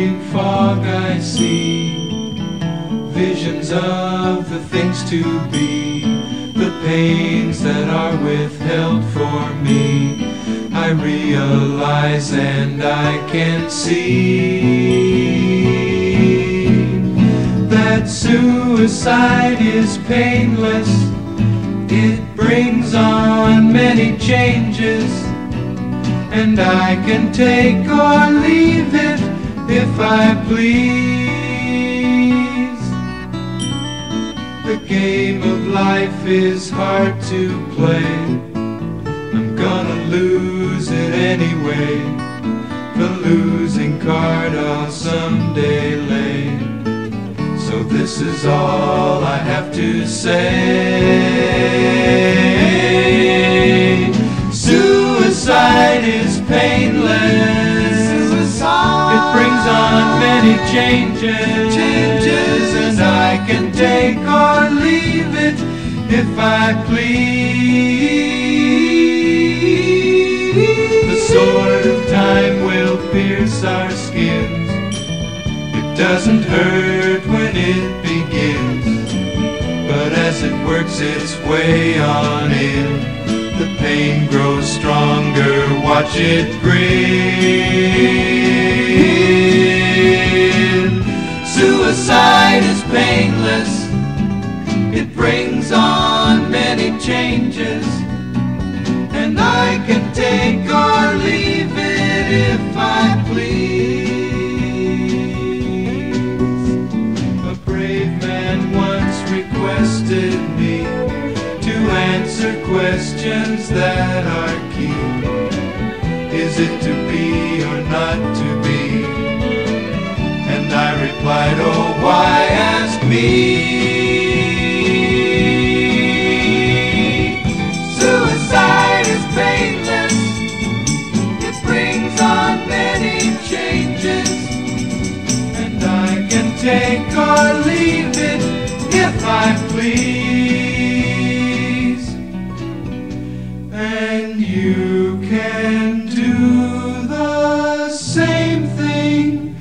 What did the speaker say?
morning fog I see visions of the things to be, the pains that are withheld for me. I realize and I can see that suicide is painless. It brings on many changes, and I can take or leave it if I please. The game of life is hard to play. I'm gonna lose it anyway. The losing card I'll someday lay. So this is all I have to say. Suicide is painless. On many changes. Changes, and I can take or leave it if I please. The sword of time will pierce our skins. It doesn't hurt when it begins, but as it works its way on in, the pain grows stronger. Watch it grin. Suicide is painless. It brings on many changes, and I can take or leave it if I please. A brave man once requested me to answer questions that are key. Is it to be or not to be? And I replied, Oh, why me. Suicide is painless. It brings on many changes, and I can take or leave it if I please. And you can do the same thing.